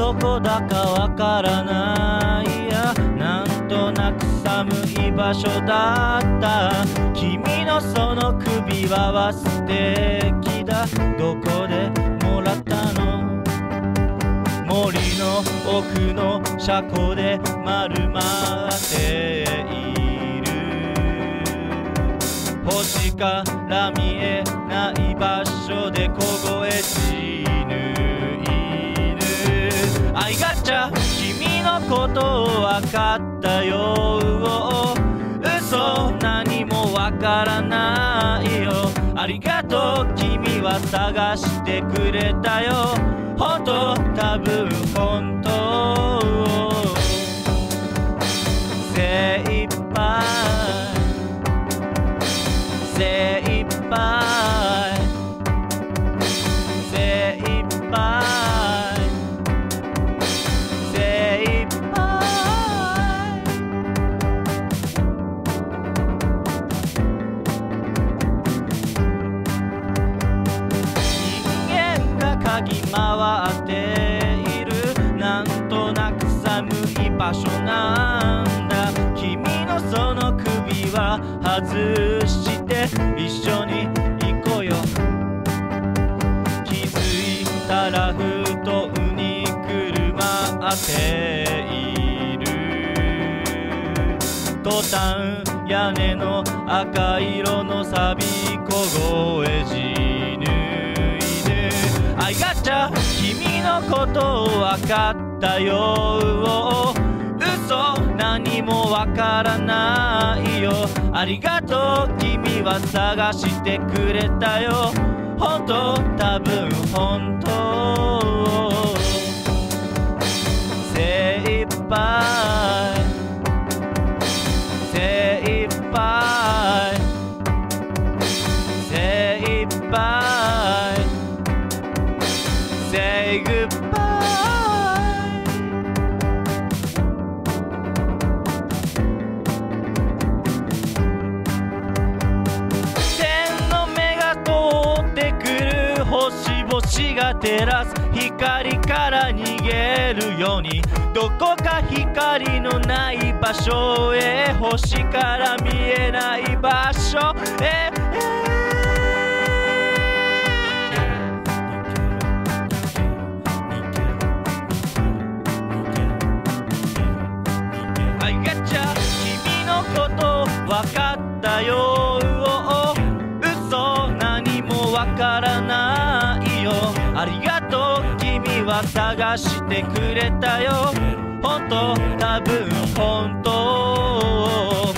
どこだかわからないや。なんとなく寒い場所だった。君のその首輪は素敵だどこでもらったの？森の奥の車庫で丸まっている。星から見えない場所で凍え死ぬあいがちゃ君のことを分かったよ嘘何もわからないよ。ありがとう。君は探してくれたよ。本当多分本当。嗅ぎ回っている。なんとなく寒い場所なんだ。君のその首は外して一緒に行こうよ。気づいたら布団にくるまっている。トタン屋根の赤色の錆び凍え死ぬ。愛がちゃ君のことを分かったよ。嘘。何もわからないよ。ありがとう。君は探してくれたよ。本当。多分本当。星が照らす。光から逃げるように。どこか光のない場所へ。星から見えない場所へ。ありがとう。君は探してくれたよ。本当多分本当。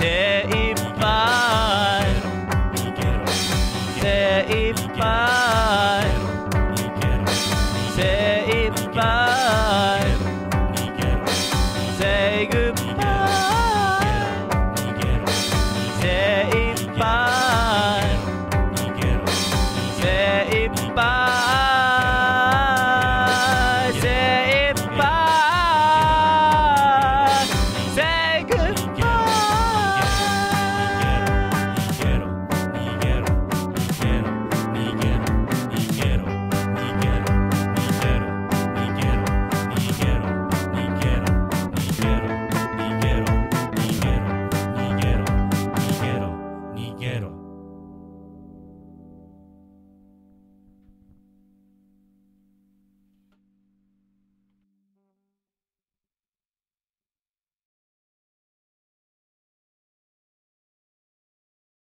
精一杯。精一杯。精一杯。Say goodbye bleiben bei.